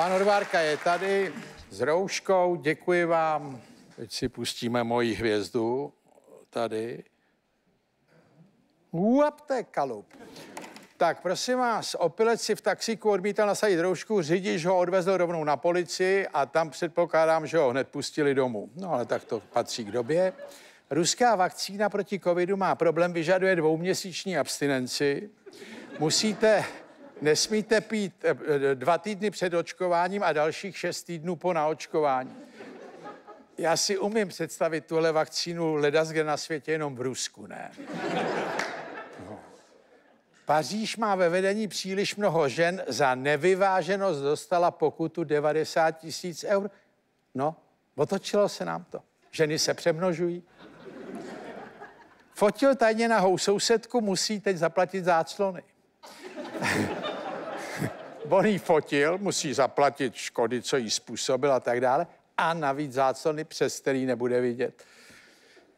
Pan Odvárka je tady s rouškou, děkuji vám. Teď si pustíme moji hvězdu tady. Uapte kalup. Tak prosím vás, opilec si v taxíku odmítal nasadit roušku, řidič ho odvezl rovnou na policii a tam předpokládám, že ho hned pustili domů. No ale tak to patří k době. Ruská vakcína proti covidu má problém, vyžaduje dvouměsíční abstinenci. Musíte, nesmíte pít eh, eh, dva týdny před očkováním a dalších šest týdnů po naočkování. Já si umím představit tuhle vakcínu ledas kde na světě, jenom v Rusku, ne? Paříž má ve vedení příliš mnoho žen, za nevyváženost dostala pokutu 90 tisíc eur. No, otočilo se nám to. Ženy se přemnožují. Fotil tajně nahou sousedku, musí teď zaplatit záclony. On jí fotil, musí zaplatit škody, co jí způsobil a tak dále. A navíc záclony, přes který nebude vidět.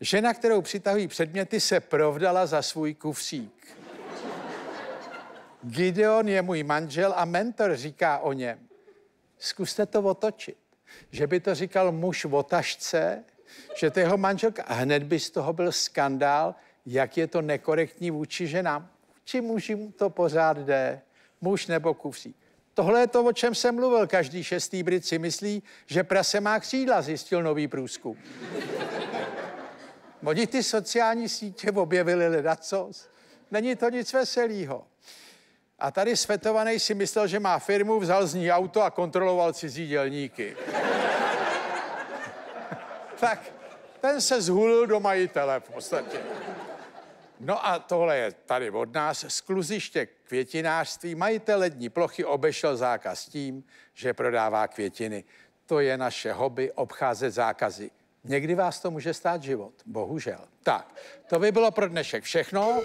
Žena, kterou přitahují předměty, se provdala za svůj kufřík. Gideon je můj manžel a mentor říká o něm. Zkuste to otočit. Že by to říkal muž v otažce, že to jeho manželka. A hned by z toho byl skandál, jak je to nekorektní vůči ženám. Či mužím to pořád jde, muž nebo kufří. Tohle je to, o čem jsem mluvil. Každý šestý Brit si myslí, že prase má křídla, zjistil nový průzkum. Oni ty sociální sítě objevili ledacos. Není to nic veselého. A tady svetovaný si myslel, že má firmu, vzal z ní auto a kontroloval cizí dělníky. tak ten se zhulil do majitele v podstatě. No a tohle je tady od nás. Z kluziště květinářství majitel lední plochy obešel zákaz tím, že prodává květiny. To je naše hobby, obcházet zákazy. Někdy vás to může stát život, bohužel. Tak, to by bylo pro dnešek všechno.